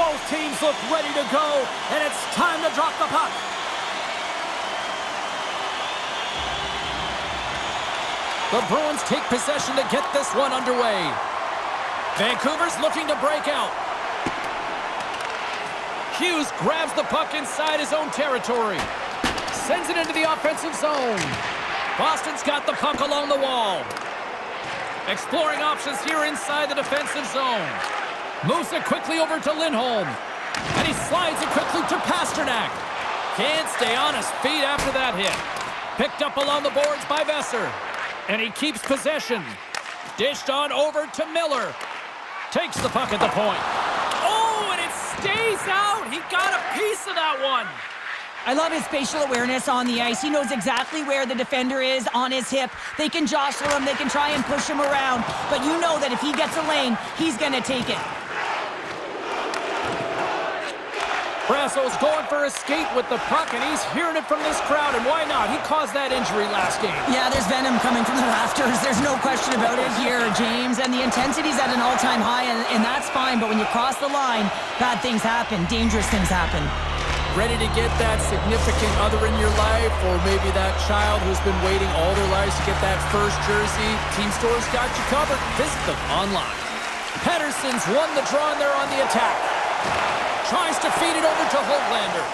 Both teams look ready to go, and it's time to drop the puck. The Bruins take possession to get this one underway. Vancouver's looking to break out. Hughes grabs the puck inside his own territory. Sends it into the offensive zone. Boston's got the puck along the wall. Exploring options here inside the defensive zone. Moves it quickly over to Lindholm. And he slides it quickly to Pastrnak. Can't stay on his feet after that hit. Picked up along the boards by Boeser. And he keeps possession. Dished on over to Miller. Takes the puck at the point. Oh, and it stays out. He got a piece of that one. I love his spatial awareness on the ice. He knows exactly where the defender is on his hip. They can jostle him. They can try and push him around. But you know that if he gets a lane, he's going to take it. Brazeau's going for a skate with the puck, and he's hearing it from this crowd, and why not? He caused that injury last game. Yeah, there's venom coming from the rafters. There's no question about it here, James. And the intensity's at an all-time high, and, and that's fine. But when you cross the line, bad things happen. Dangerous things happen. Ready to get that significant other in your life, or maybe that child who's been waiting all their lives to get that first jersey. Team Stores got you covered. Visit them online. Pettersson's won the draw, and they're on the attack. Tries to feed it over to Hoglander.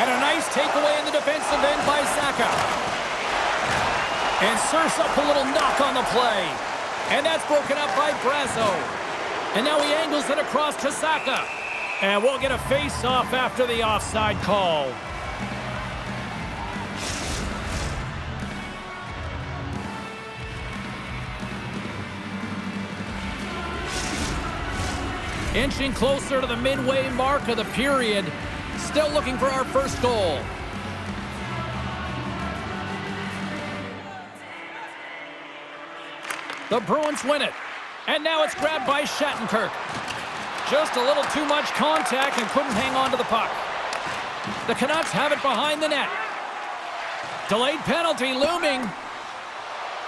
And a nice takeaway in the defensive end by Zacha. And serves up a little knock on the play. And that's broken up by Brazeau. And now he angles it across to Zacha. And we'll get a face-off after the offside call. Inching closer to the midway mark of the period. Still looking for our first goal. The Bruins win it. And now it's grabbed by Shattenkirk. Just a little too much contact and couldn't hang on to the puck. The Canucks have it behind the net. Delayed penalty looming.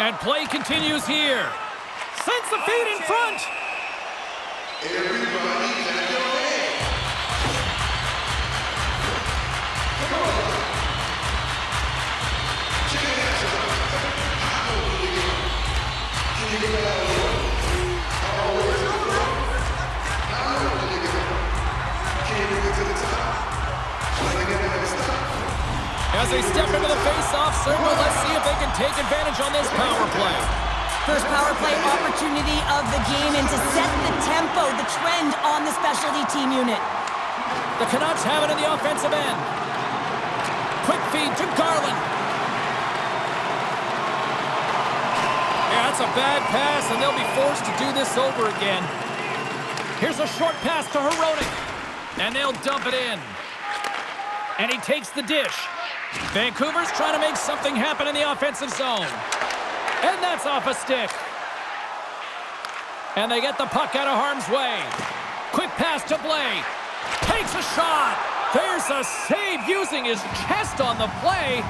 And play continues here. Sends the feed in front. As they step into the face-off circle, let's see if they can take advantage on this power play. First power play opportunity of the game and to set the tempo, the trend on the specialty team unit. The Canucks have it in the offensive end. Quick feed to Garland. Yeah, that's a bad pass, and they'll be forced to do this over again. Here's a short pass to Hronek. And they'll dump it in. And he takes the dish. Vancouver's trying to make something happen in the offensive zone. And that's off a stick. And they get the puck out of harm's way. Quick pass to Blais. Takes a shot. There's a save using his chest on the play.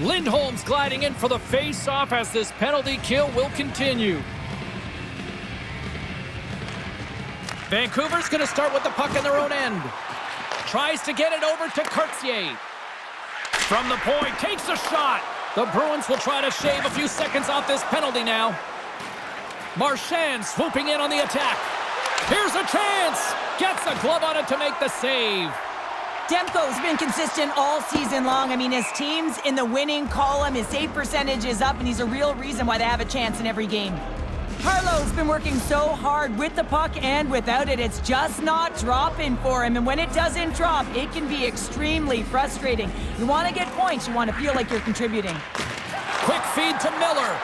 Lindholm's gliding in for the face-off as this penalty kill will continue. Vancouver's going to start with the puck in their own end. Tries to get it over to Kartye. From the point, takes a shot. The Bruins will try to shave a few seconds off this penalty now. Marchand swooping in on the attack. Here's a chance. Gets a glove on it to make the save. Demko's been consistent all season long. I mean, his team's in the winning column. His save percentage is up, and he's a real reason why they have a chance in every game. Harlow's been working so hard with the puck and without it. It's just not dropping for him. And when it doesn't drop, it can be extremely frustrating. You want to get points. You want to feel like you're contributing. Quick feed to Miller.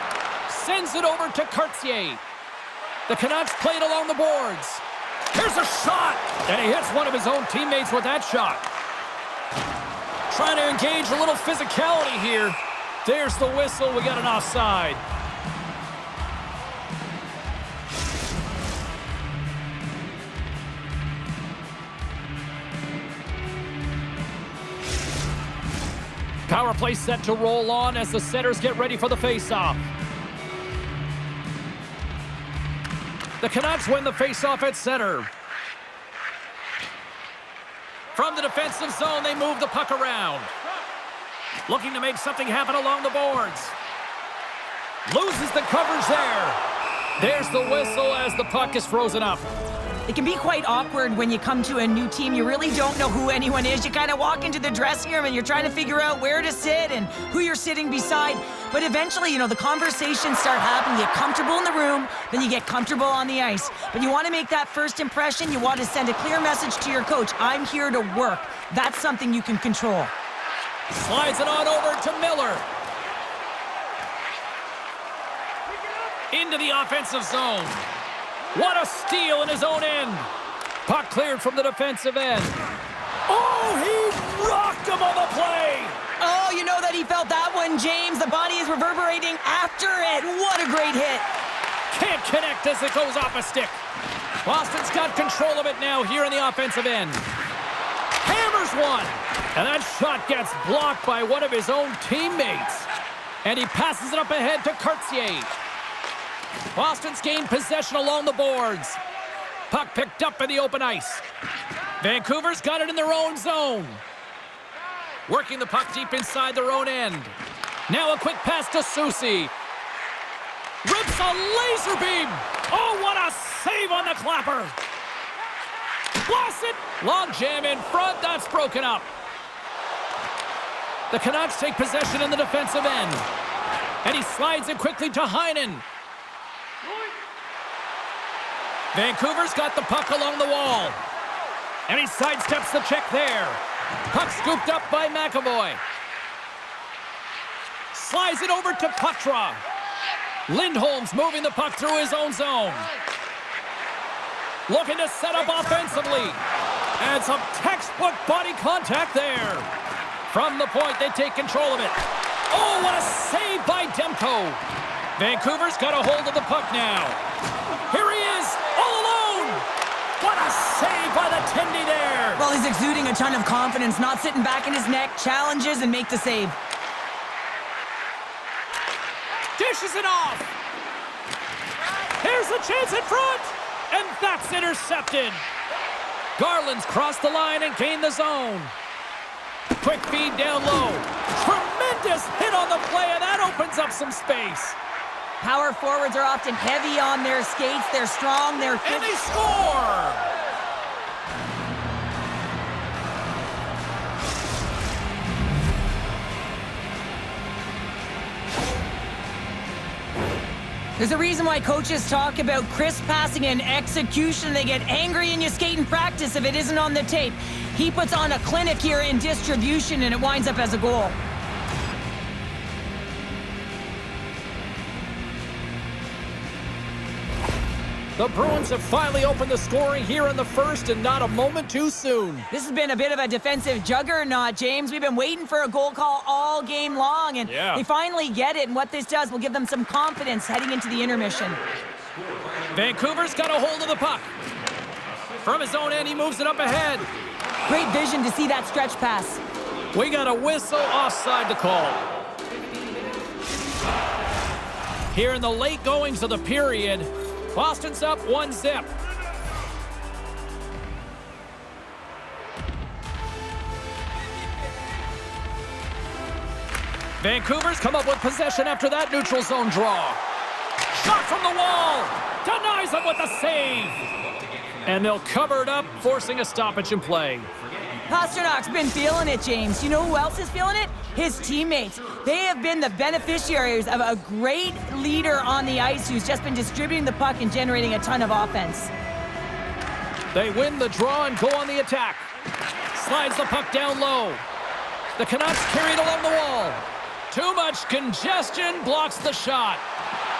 Sends it over to Kartye. The Canucks played along the boards. Here's a shot. And he hits one of his own teammates with that shot. Trying to engage a little physicality here. There's the whistle. We got an offside. Power play set to roll on as the setters get ready for the faceoff. The Canucks win the faceoff at center. From the defensive zone, they move the puck around. Looking to make something happen along the boards. Loses the coverage there. There's the whistle as the puck is frozen up. It can be quite awkward when you come to a new team. You really don't know who anyone is. You kind of walk into the dressing room and you're trying to figure out where to sit and who you're sitting beside. But eventually, you know, the conversations start happening. You get comfortable in the room, then you get comfortable on the ice. But you want to make that first impression. You want to send a clear message to your coach. I'm here to work. That's something you can control. Slides it on over to Miller. Into the offensive zone. What a steal in his own end. Puck cleared from the defensive end. Oh, he rocked him on the play. Oh, you know that he felt that one, James. The body is reverberating after it. What a great hit. Can't connect as it goes off a stick. Boston's got control of it now here in the offensive end. Hammers one. And that shot gets blocked by one of his own teammates. And he passes it up ahead to Kartye. Boston's gained possession along the boards. Puck picked up in the open ice. Vancouver's got it in their own zone. Working the puck deep inside their own end. Now a quick pass to Soucy. Rips a laser beam. Oh, what a save on the clapper. Blast it. Long jam in front. That's broken up. The Canucks take possession in the defensive end. And he slides it quickly to Heinen. Vancouver's got the puck along the wall. And he sidesteps the check there. Puck scooped up by McAvoy. Slides it over to Poitras. Lindholm's moving the puck through his own zone. Looking to set up offensively. And some textbook body contact there. From the point, they take control of it. Oh, what a save by Demko. Vancouver's got a hold of the puck now. Here he is, what a save by the Tendy there! Well, he's exuding a ton of confidence, not sitting back in his neck, challenges and make the save. Dishes it off! Here's the chance in front! And that's intercepted! Garland's crossed the line and gained the zone. Quick feed down low. Tremendous hit on the play, and that opens up some space. Power forwards are often heavy on their skates. They're strong. They're and they score. There's a reason why coaches talk about crisp passing and execution. They get angry in your skating practice if it isn't on the tape. He puts on a clinic here in distribution, and it winds up as a goal. The Bruins have finally opened the scoring here in the first and not a moment too soon. This has been a bit of a defensive juggernaut, James. We've been waiting for a goal call all game long, and yeah. they finally get it, and what this does will give them some confidence heading into the intermission. Vancouver's got a hold of the puck. From his own end, he moves it up ahead. Great vision to see that stretch pass. We got a whistle offside to call. Here in the late goings of the period, Boston's up one zip. Vancouver's come up with possession after that neutral zone draw. Shot from the wall. Denies him with the save. And they'll cover it up, forcing a stoppage in play. Pastrnak's been feeling it, James. You know who else is feeling it? His teammates. They have been the beneficiaries of a great leader on the ice who's just been distributing the puck and generating a ton of offense. They win the draw and go on the attack. Slides the puck down low. The Canucks carry it along the wall. Too much congestion blocks the shot.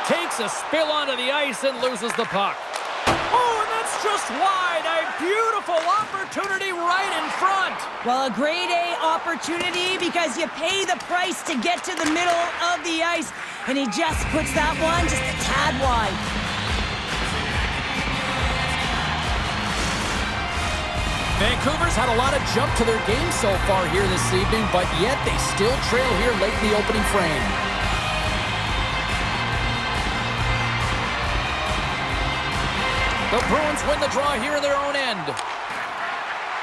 Takes a spill onto the ice and loses the puck. And that's just wide. A beautiful opportunity right in front. Well, a grade A opportunity because you pay the price to get to the middle of the ice. And he just puts that one just a tad wide. Vancouver's had a lot of jump to their game so far here this evening, but yet they still trail here late in the opening frame. The Bruins win the draw here in their own end.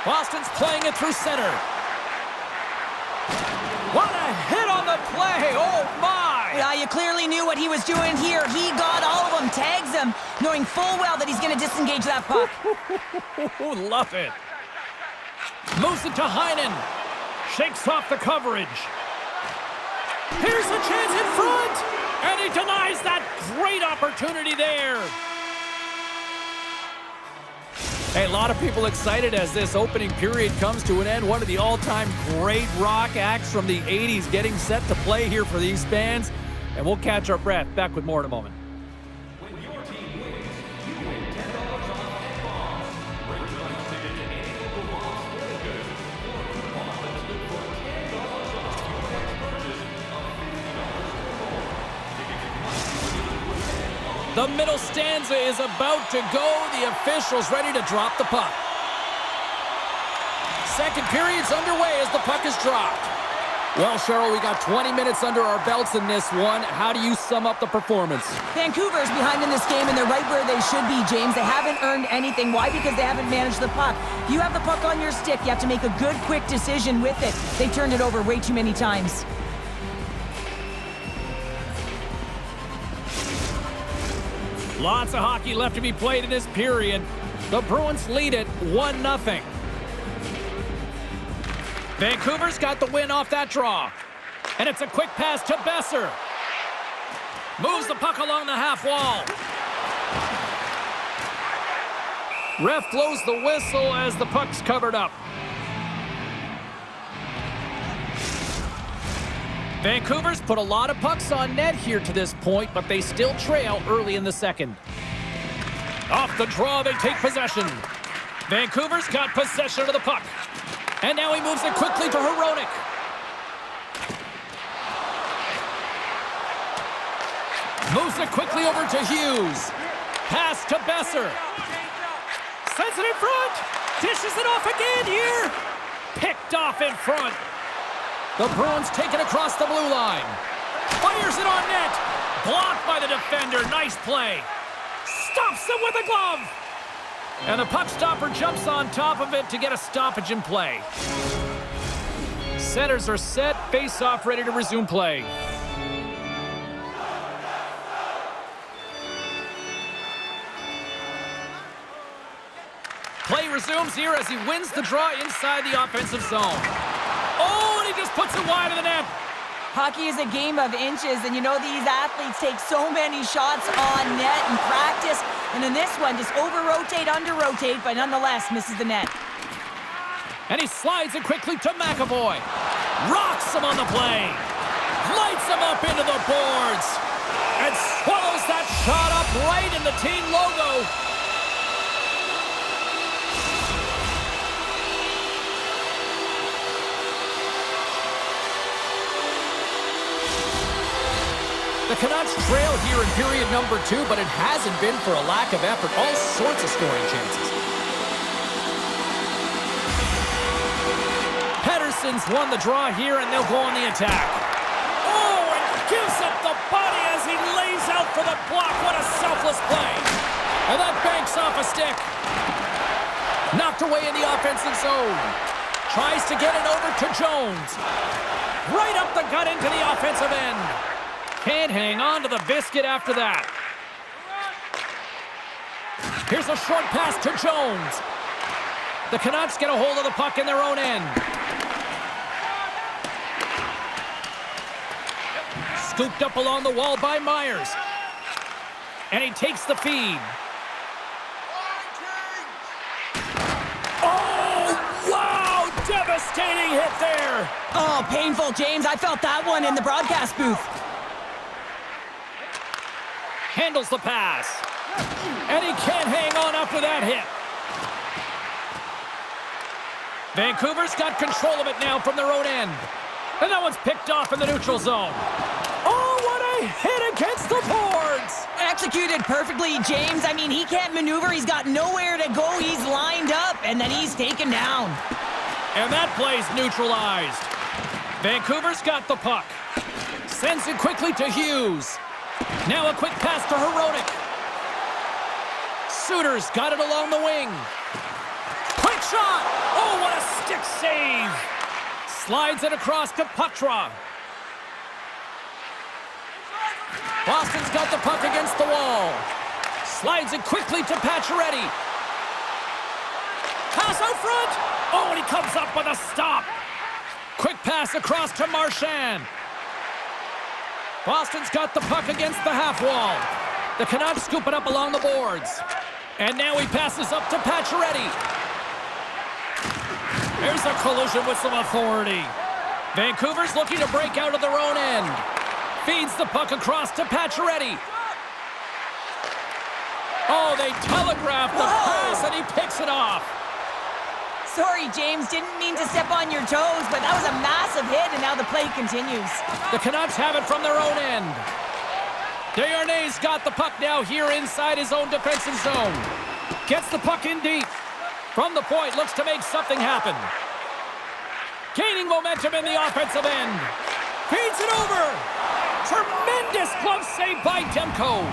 Boston's playing it through center. What a hit on the play! Oh, my! Yeah, you clearly knew what he was doing here. He got all of them, tags them, knowing full well that he's going to disengage that puck. Love it. Moves it to Heinen. Shakes off the coverage. Here's a chance in front. And he denies that great opportunity there. Hey, a lot of people excited as this opening period comes to an end. One of the all-time great rock acts from the 80s getting set to play here for these fans. And we'll catch our breath. Back with more in a moment. The middle stanza is about to go. The officials ready to drop the puck. Second period's underway as the puck is dropped. Well, Cheryl, we got 20 minutes under our belts in this one. How do you sum up the performance? Vancouver's behind in this game, and they're right where they should be, James. They haven't earned anything. Why? Because they haven't managed the puck. If you have the puck on your stick, you have to make a good, quick decision with it. They've turned it over way too many times. Lots of hockey left to be played in this period. The Bruins lead it 1-0. Vancouver's got the win off that draw. And it's a quick pass to Boeser. Moves the puck along the half wall. Ref blows the whistle as the puck's covered up. Vancouver's put a lot of pucks on net here to this point, but they still trail early in the second. Off the draw, they take possession. Vancouver's got possession of the puck. And now he moves it quickly to Hronek. Moves it quickly over to Hughes. Pass to Boeser. Sends it in front. Dishes it off again here. Picked off in front. The Bruins take it across the blue line. Fires it on net. Blocked by the defender. Nice play. Stops him with a glove. And the puck stopper jumps on top of it to get a stoppage in play. Centers are set. Face-off ready to resume play. Play resumes here as he wins the draw inside the offensive zone. Oh, and he just puts it wide of the net. Hockey is a game of inches, and you know these athletes take so many shots on net in practice, and in this one, just over-rotate, under-rotate, but nonetheless misses the net. And he slides it quickly to McAvoy. Rocks him on the play. Lights him up into the boards. And swallows that shot up right in the team logo. The Canucks trail here in period number two, but it hasn't been for a lack of effort. All sorts of scoring chances. Pettersson's won the draw here, and they'll go on the attack. Oh, and gives up the body as he lays out for the block. What a selfless play. And that banks off a stick. Knocked away in the offensive zone. Tries to get it over to Jones. Right up the gut into the offensive end. Can't hang on to the biscuit after that. Here's a short pass to Jones. The Canucks get a hold of the puck in their own end. Scooped up along the wall by Myers. And he takes the feed. Oh, wow! Devastating hit there. Oh, painful, James. I felt that one in the broadcast booth handles the pass. And he can't hang on after that hit. Vancouver's got control of it now from their own end. And that one's picked off in the neutral zone. Oh, what a hit against the boards! executed perfectly, James. I mean, he can't maneuver. He's got nowhere to go. He's lined up, and then he's taken down. And that play's neutralized. Vancouver's got the puck. Sends it quickly to Hughes. Now a quick pass to Hronek. Suter's got it along the wing. Quick shot! Oh, what a stick save! Slides it across to Poitras. Boston's got the puck against the wall. Slides it quickly to Pacioretty. Pass out front! Oh, and he comes up with a stop. Quick pass across to Marchand. Boston's got the puck against the half wall. The Canucks scoop it up along the boards. And now he passes up to Pacioretty. There's a collision with some authority. Vancouver's looking to break out of their own end. Feeds the puck across to Pacioretty. Oh, they telegraph the Whoa. pass, and he picks it off. Sorry, James. Didn't mean to step on your toes, but that was a massive hit, and now the play continues. The Canucks have it from their own end. Desharnais got the puck now here inside his own defensive zone. Gets the puck in deep. From the point, looks to make something happen. Gaining momentum in the offensive end. Feeds it over. Tremendous glove save by Demko.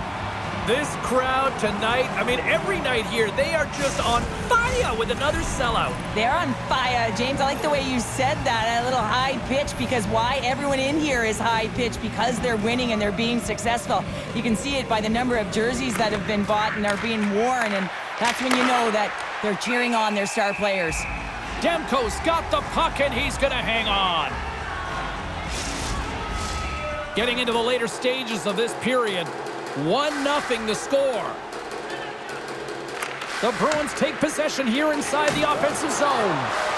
This crowd tonight, I mean, every night here, they are just on fire with another sellout. They're on fire, James. I like the way you said that, a little high pitch, because why? Everyone in here is high pitch because they're winning and they're being successful. You can see it by the number of jerseys that have been bought and are being worn, and that's when you know that they're cheering on their star players. Demko's got the puck and he's going to hang on. Getting into the later stages of this period, 1-0 the score. The Bruins take possession here inside the offensive zone.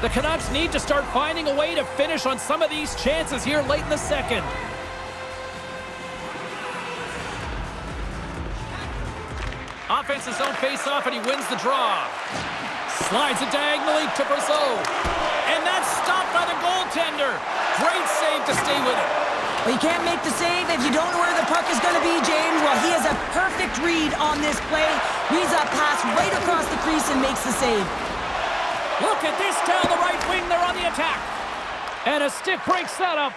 The Canucks need to start finding a way to finish on some of these chances here late in the second. Offensive own face-off, and he wins the draw. Slides it diagonally to Brazeau. And that's stopped by the goaltender. Great save to stay with it. Well, you can't make the save if you don't know where the puck is going to be, James. Well, he has a perfect read on this play. Reads that pass right across the crease and makes the save. Look at this down the right wing. They're on the attack. And a stick breaks that up.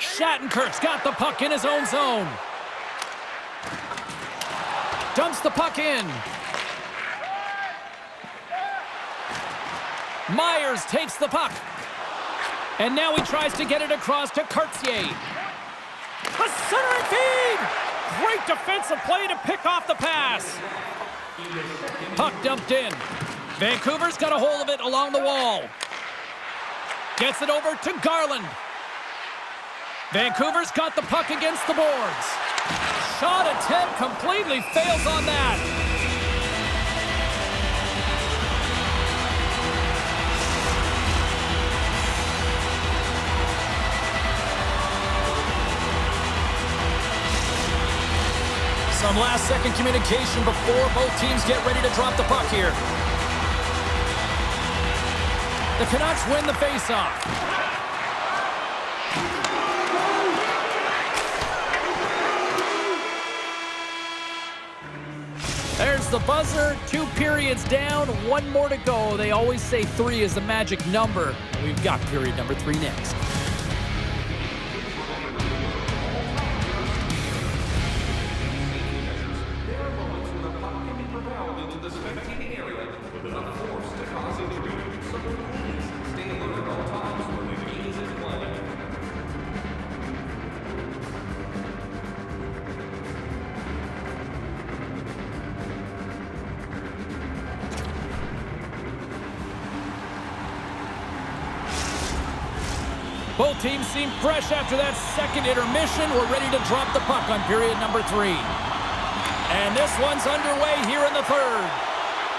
Shattenkirk's got the puck in his own zone. Dumps the puck in. Myers takes the puck. And now he tries to get it across to Kartye. A centering feed! Great defensive play to pick off the pass. Puck dumped in. Vancouver's got a hold of it along the wall. Gets it over to Garland. Vancouver's got the puck against the boards. Shot attempt completely fails on that. Some last second communication before both teams get ready to drop the puck here. The Canucks win the faceoff. There's the buzzer. Two periods down, one more to go. They always say three is the magic number. We've got period number three next. Seem fresh after that second intermission. We're ready to drop the puck on period number three. And this one's underway here in the third.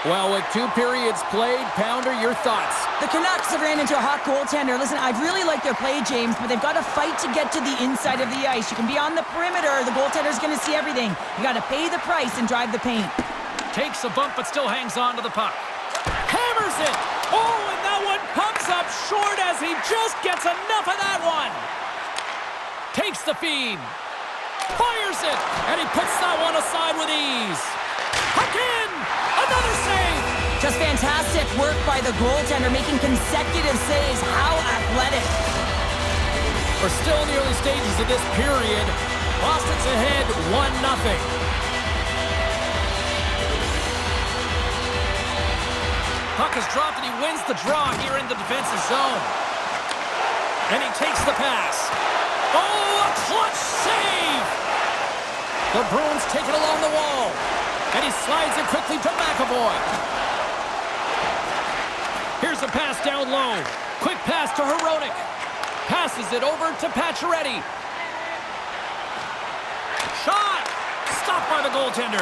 Well, with two periods played, Pounder, your thoughts? The Canucks have ran into a hot goaltender. Listen, I'd really like their play, James, but they've got to fight to get to the inside of the ice. You can be on the perimeter. The goaltender's going to see everything. You got to pay the price and drive the paint. Takes a bump, but still hangs on to the puck. Hammers it! Oh, and that one comes up short as he just gets enough of that one. Takes the feed. Fires it! And he puts that one aside with ease. Puck in! Another save! Just fantastic work by the goaltender, making consecutive saves. How athletic. We're still in the early stages of this period. Boston's ahead 1-0. Puck is dropped and he wins the draw here in the defensive zone. And he takes the pass. Oh, a clutch save! The Bruins take it along the wall. And he slides it quickly to McAvoy. Here's a pass down low. Quick pass to Hronek. Passes it over to Pacioretty. Shot! Stopped by the goaltender.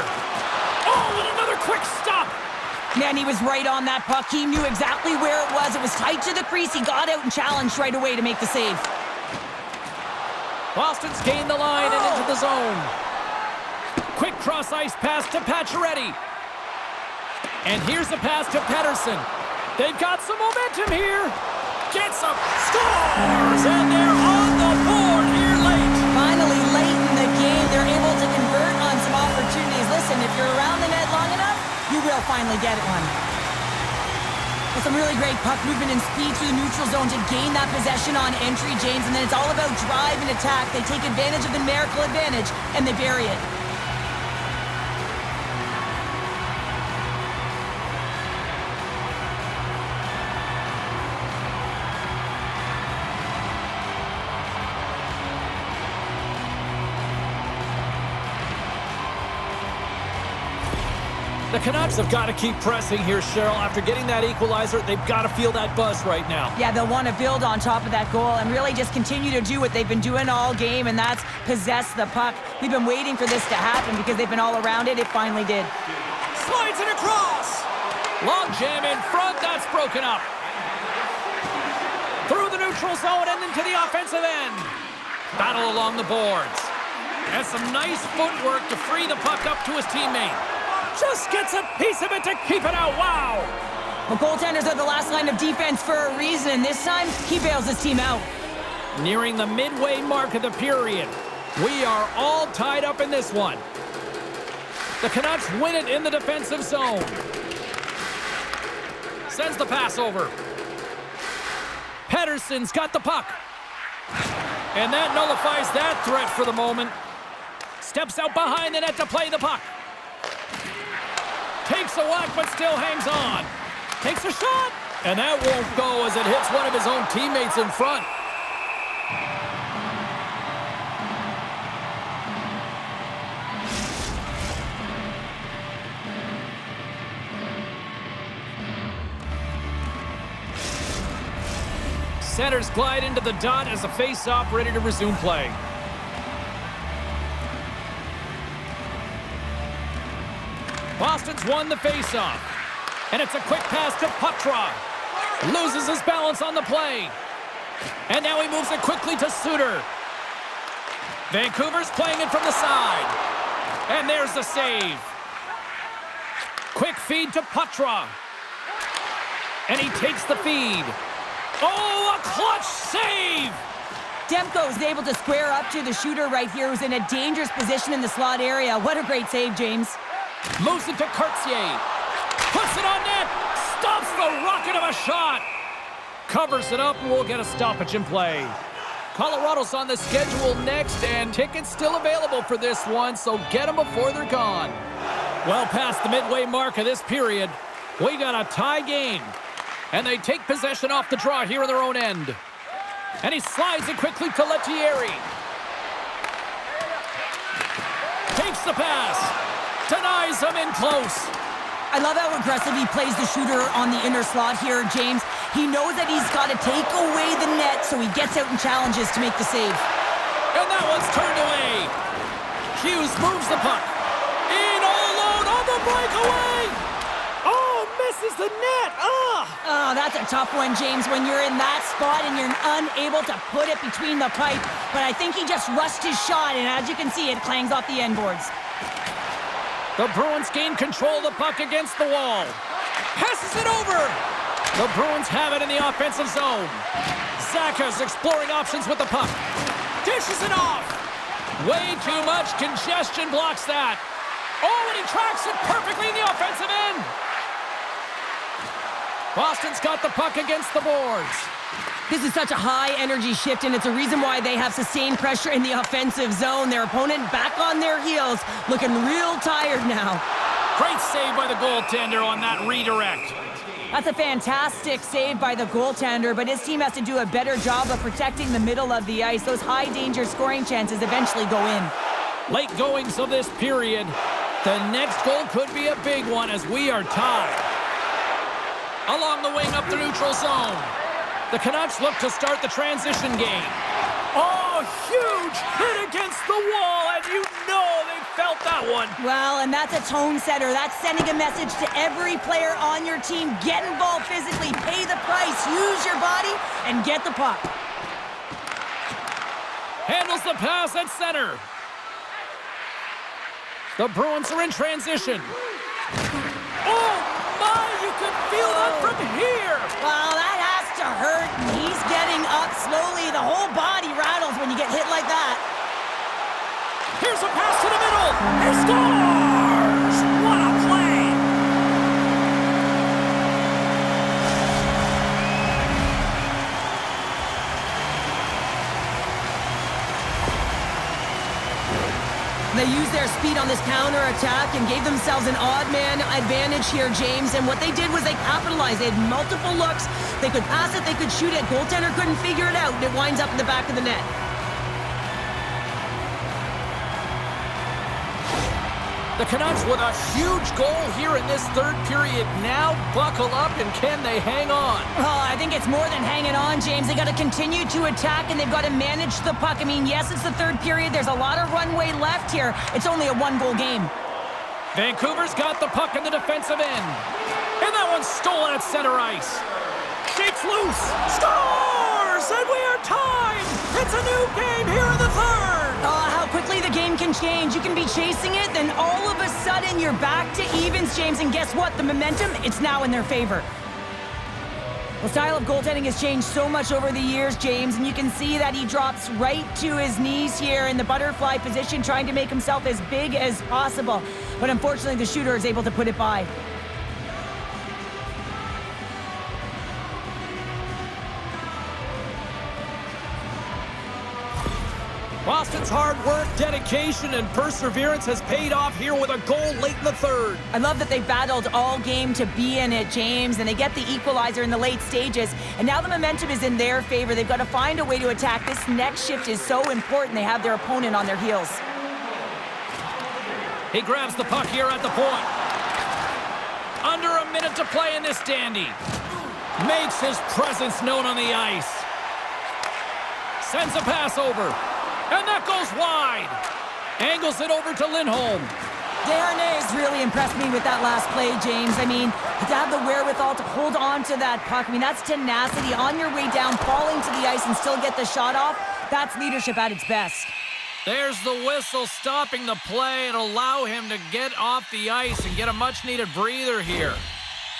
Oh, and another quick stop. Man, he was right on that puck. He knew exactly where it was. It was tight to the crease. He got out and challenged right away to make the save. Boston's gained the line oh. and into the oh! zone. Quick cross-ice pass to Pacioretty. And here's a pass to Pettersson. They've got some momentum here. Gets up, scores, and they're on the board here late. Finally, late in the game, they're able to convert on some opportunities. Listen, if you're around the net you will finally get one. With some really great puck movement and speed through the neutral zone to gain that possession on entry, James, and then it's all about drive and attack. They take advantage of the numerical advantage, and they bury it. Canucks have got to keep pressing here, Cheryl. After getting that equalizer, they've got to feel that buzz right now. Yeah, they'll want to build on top of that goal and really just continue to do what they've been doing all game, and that's possess the puck. We've been waiting for this to happen because they've been all around it. It finally did. Slides it across. Long jam in front. That's broken up. Through the neutral zone and into the offensive end. Battle along the boards. And some nice footwork to free the puck up to his teammate. Just gets a piece of it to keep it out. Wow. Well, goaltenders are the last line of defense for a reason, and this time he bails his team out. Nearing the midway mark of the period. We are all tied up in this one. The Canucks win it in the defensive zone. Sends the pass over. Pettersson's got the puck. And that nullifies that threat for the moment. Steps out behind the net to play the puck. A whack, but still hangs on. Takes a shot, and that won't go as it hits one of his own teammates in front. Centers glide into the dot as the face-off ready to resume play. Won the faceoff. And it's a quick pass to Poitras. Loses his balance on the play. And now he moves it quickly to Suter. Vancouver's playing it from the side. And there's the save. Quick feed to Poitras. And he takes the feed. Oh, a clutch save! Demko is able to square up to the shooter right here who's in a dangerous position in the slot area. What a great save, James. Moves it to Kartye. Puts it on net. Stops the rocket of a shot. Covers it up and we'll get a stoppage in play. Colorado's on the schedule next, and tickets still available for this one, so get them before they're gone. Well past the midway mark of this period, we got a tie game. And they take possession off the draw here in their own end. And he slides it quickly to Lettieri. Takes the pass. Denies him in close. I love how aggressive he plays the shooter on the inner slot here, James. He knows that he's got to take away the net, so he gets out and challenges to make the save. And that one's turned away. Hughes moves the puck. In all alone on the breakaway. Oh, misses the net. Ugh! Oh, that's a tough one, James, when you're in that spot and you're unable to put it between the pipe. But I think he just rushed his shot, and as you can see, it clangs off the end boards. The Bruins gain control of the puck against the wall. Passes it over. The Bruins have it in the offensive zone. Zacha's exploring options with the puck. Dishes it off. Way too much congestion blocks that. Oh, and he tracks it perfectly in the offensive end. Boston's got the puck against the boards. This is such a high energy shift, and it's a reason why they have sustained pressure in the offensive zone. Their opponent back on their heels, looking real tired now. Great save by the goaltender on that redirect. That's a fantastic save by the goaltender, but his team has to do a better job of protecting the middle of the ice. Those high danger scoring chances eventually go in. Late goings of this period. The next goal could be a big one as we are tied. Along the wing up the neutral zone. The Canucks look to start the transition game. Oh, huge hit against the wall, and you know they felt that one. Well, and that's a tone setter. That's sending a message to every player on your team. Get involved physically, pay the price, use your body, and get the puck. Handles the pass at center. The Bruins are in transition. Oh, my, you can feel that from here. Well, that slowly. The whole body rattles when you get hit like that. Here's a pass to the middle. He scores! They used their speed on this counter-attack and gave themselves an odd man advantage here, James. And what they did was they capitalized. They had multiple looks. They could pass it, they could shoot it. Goaltender couldn't figure it out, and it winds up in the back of the net. The Canucks with a huge goal here in this third period. Now buckle up and can they hang on? Oh, I think it's more than hanging on, James. They got to continue to attack and they've got to manage the puck. I mean, yes, it's the third period. There's a lot of runway left here. It's only a one-goal game. Vancouver's got the puck in the defensive end. And that one's stolen at center ice. Shakes loose. Scores! And we are tied! It's a new game here in the third! Can change. You can be chasing it, then all of a sudden you're back to evens, James. And guess what? The momentum, it's now in their favor. The style of goaltending has changed so much over the years, James, and you can see that he drops right to his knees here in the butterfly position, trying to make himself as big as possible. But unfortunately, the shooter is able to put it by. Hard work, dedication, and perseverance has paid off here with a goal late in the third. I love that they battled all game to be in it, James, and they get the equalizer in the late stages. And now the momentum is in their favor. They've got to find a way to attack. This next shift is so important. They have their opponent on their heels. He grabs the puck here at the point. Under a minute to play in this dandy. Makes his presence known on the ice. Sends a pass over. And that goes wide. Angles it over to Lindholm. Desharnais really impressed me with that last play, James. I mean, to have the wherewithal to hold on to that puck. I mean, that's tenacity on your way down, falling to the ice and still get the shot off. That's leadership at its best. There's the whistle stopping the play and allow him to get off the ice and get a much-needed breather here.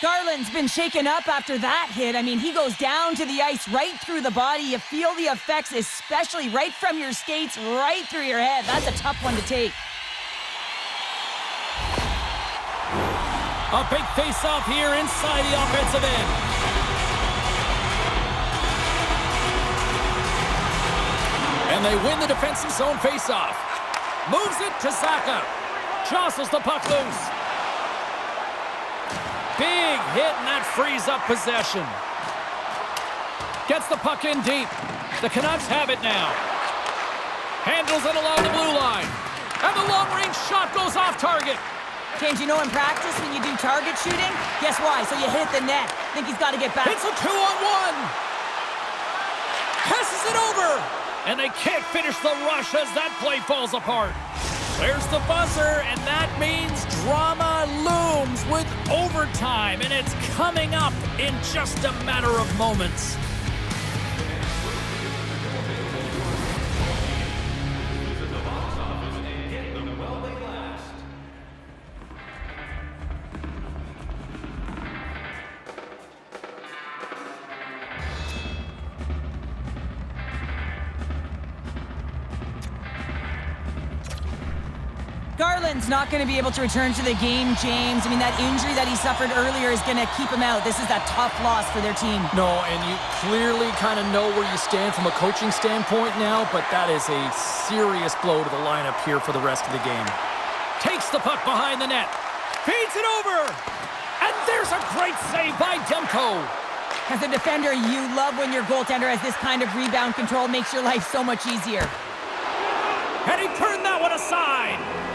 Garland's been shaken up after that hit. I mean, he goes down to the ice right through the body. You feel the effects, especially right from your skates, right through your head. That's a tough one to take. A big face-off here inside the offensive end. And they win the defensive zone face-off. Moves it to Zacha. Jostles the puck loose. Big hit, and that frees up possession. Gets the puck in deep. The Canucks have it now. Handles it along the blue line. And the long-range shot goes off target. James, you know in practice when you do target shooting, guess why? So you hit the net. Think he's got to get back. It's a two-on-one. Passes it over. And they can't finish the rush as that play falls apart. There's the buzzer, and that means drama looms with overtime, and it's coming up in just a matter of moments. Garland's not going to be able to return to the game, James. I mean, that injury that he suffered earlier is going to keep him out. This is a tough loss for their team. No, and you clearly kind of know where you stand from a coaching standpoint now, but that is a serious blow to the lineup here for the rest of the game. Takes the puck behind the net. Feeds it over. And there's a great save by Demko. As a defender, you love when your goaltender has this kind of rebound control. Makes your life so much easier. And he turned that one aside.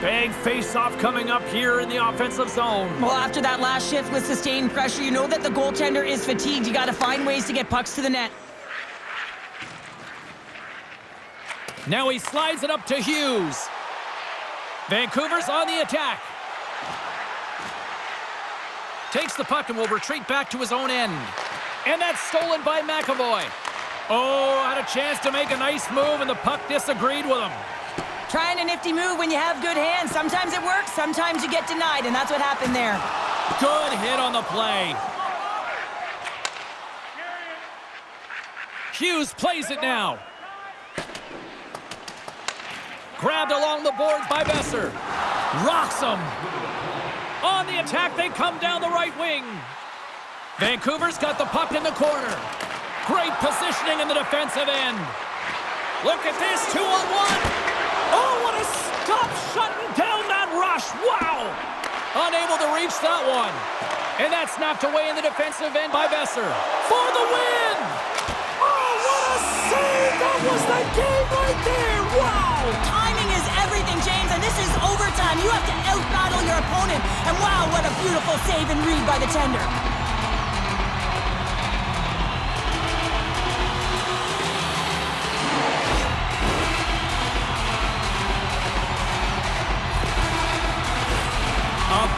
Big face-off coming up here in the offensive zone. Well, after that last shift with sustained pressure, you know that the goaltender is fatigued. You got to find ways to get pucks to the net. Now he slides it up to Hughes. Vancouver's on the attack. Takes the puck and will retreat back to his own end. And that's stolen by McAvoy. Oh, had a chance to make a nice move, and the puck disagreed with him. Trying a nifty move when you have good hands. Sometimes it works, sometimes you get denied, and that's what happened there. Good hit on the play. Hughes plays it now. Grabbed along the boards by Boeser. Rocks him. On the attack, they come down the right wing. Vancouver's got the puck in the corner. Great positioning in the defensive end. Look at this, two on one. Oh, what a stop shutting down that rush. Wow. Unable to reach that one. And that's knocked away in the defensive end by Boeser. For the win! Oh, what a save! That was the game right there! Wow! Timing is everything, James, and this is overtime. You have to out-battle your opponent. And wow, what a beautiful save and read by the tender.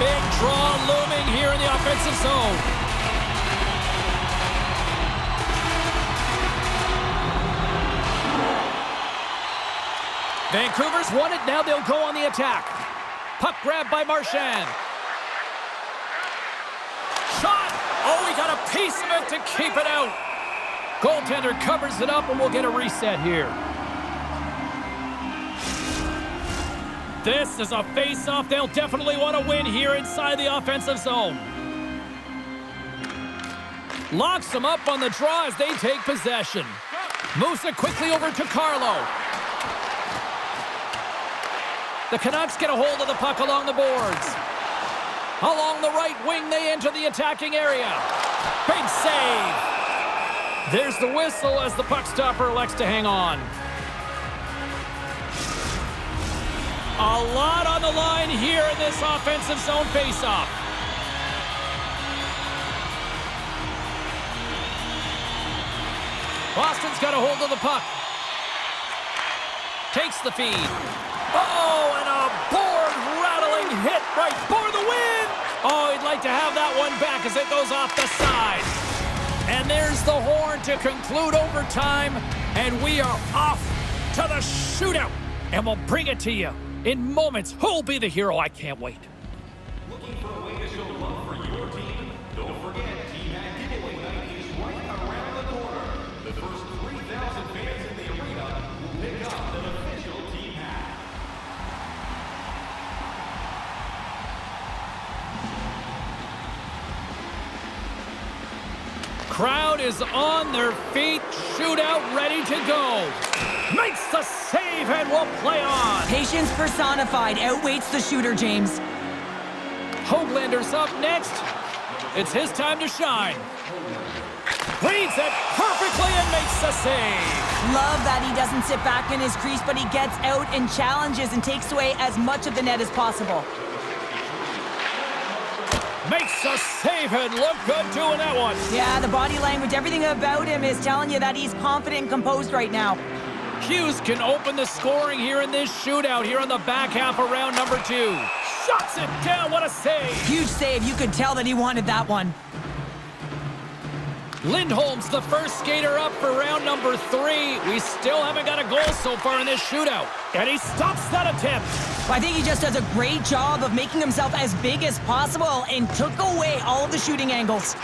Big draw looming here in the offensive zone. Vancouver's won it. Now they'll go on the attack. Puck grab by Marchand. Shot! Oh, he got a piece of it to keep it out. Goaltender covers it up, and we'll get a reset here. This is a face-off they'll definitely want to win here inside the offensive zone. Locks them up on the draw as they take possession. Moves it quickly over to Carlo. The Canucks get a hold of the puck along the boards. Along the right wing, they enter the attacking area. Big save. There's the whistle as the puck stopper elects to hang on. A lot on the line here in this offensive zone faceoff. Boston's got a hold of the puck. Takes the feed. Oh, and a board-rattling hit right for the win! Oh, he'd like to have that one back as it goes off the side. And there's the horn to conclude overtime, and we are off to the shootout. And we'll bring it to you in moments. Who'll be the hero? I can't wait. Looking for a way to show love for your team? Don't forget, Team Giveaway Night is right around the corner. The first 3,000 fans in the arena will pick up an official Team. Crowd is on their feet. Shootout ready to go. Makes the save and will play on. Patience personified outweights the shooter, James. Hoglander's up next. It's his time to shine. Reads it perfectly and makes the save. Love that he doesn't sit back in his crease, but he gets out and challenges and takes away as much of the net as possible. Makes a save and look good doing that one. Yeah, the body language, everything about him is telling you that he's confident and composed right now. Hughes can open the scoring here in this shootout here on the back half of round number two. Shuts it down. What a save. Huge save. You could tell that he wanted that one. Lindholm's the first skater up for round number three. We still haven't got a goal so far in this shootout. And he stops that attempt. I think he just does a great job of making himself as big as possible and took away all of the shooting angles.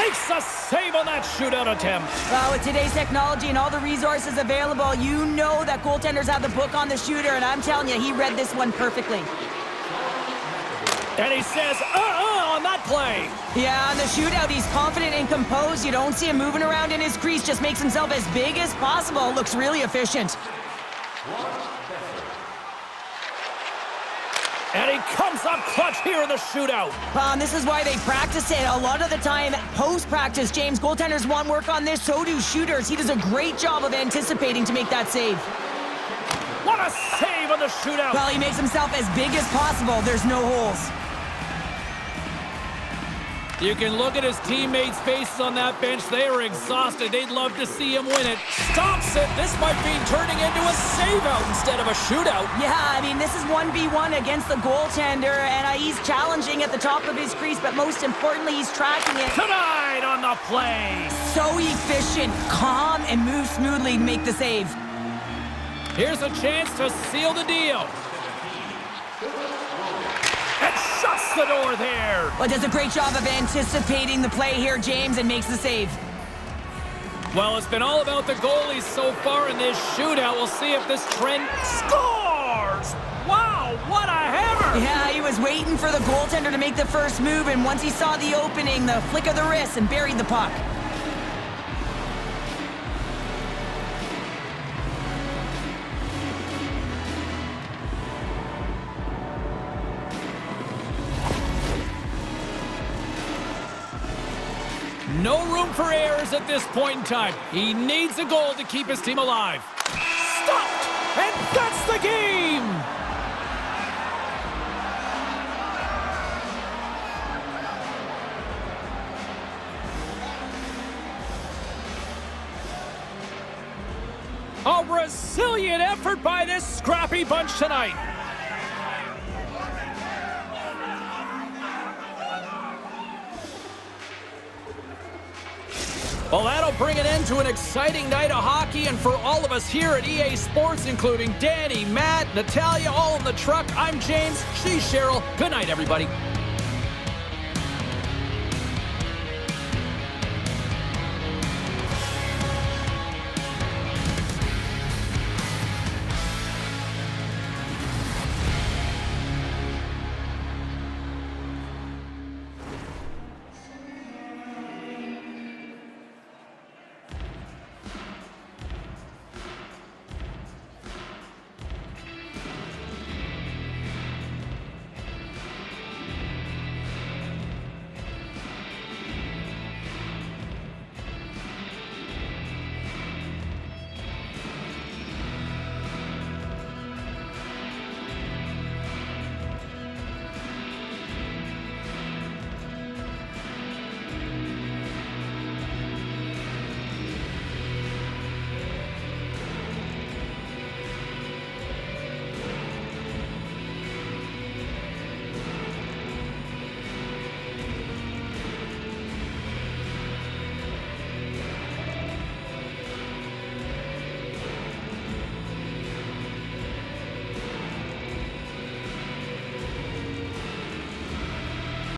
Makes a save on that shootout attempt. Well, with today's technology and all the resources available, you know that goaltenders have the book on the shooter, and I'm telling you, he read this one perfectly. And he says, uh-uh on that play. Yeah, on the shootout, he's confident and composed. You don't see him moving around in his crease, just makes himself as big as possible. Looks really efficient. And he comes up clutch here in the shootout. Um, this is why they practice it. A lot of the time, post-practice, James, goaltenders want work on this, so do shooters. He does a great job of anticipating to make that save. What a save on the shootout. Well, he makes himself as big as possible. There's no holes. You can look at his teammates' faces on that bench. They are exhausted. They'd love to see him win it. Stops it. This might be turning into a save-out instead of a shootout. Yeah, I mean, this is 1v1 against the goaltender, and uh, he's challenging at the top of his crease, but most importantly, he's tracking it. Tonight on the play. So efficient, calm, and moves smoothly to make the save. Here's a chance to seal the deal. Shuts the door there. Well, does a great job of anticipating the play here, James, and makes the save. Well, it's been all about the goalies so far in this shootout. We'll see if this trend scores. Wow, what a hammer! Yeah, he was waiting for the goaltender to make the first move, and once he saw the opening, the flick of the wrist and buried the puck. For errors at this point in time. He needs a goal to keep his team alive. Stopped! And that's the game! A resilient effort by this scrappy bunch tonight. Well, that'll bring an end to an exciting night of hockey, and for all of us here at EA Sports, including Danny, Matt, Natalia, all in the truck, I'm James, she's Cheryl. Good night, everybody.